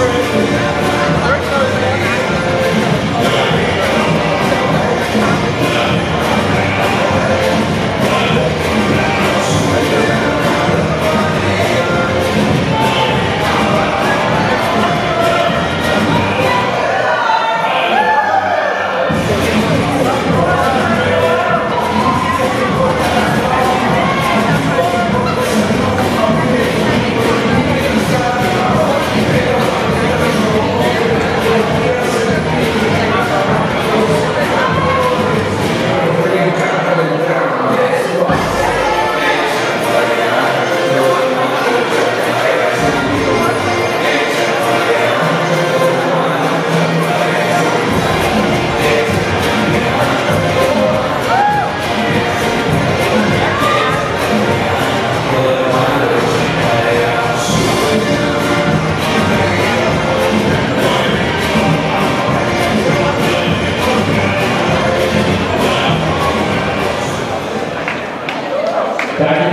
free. Back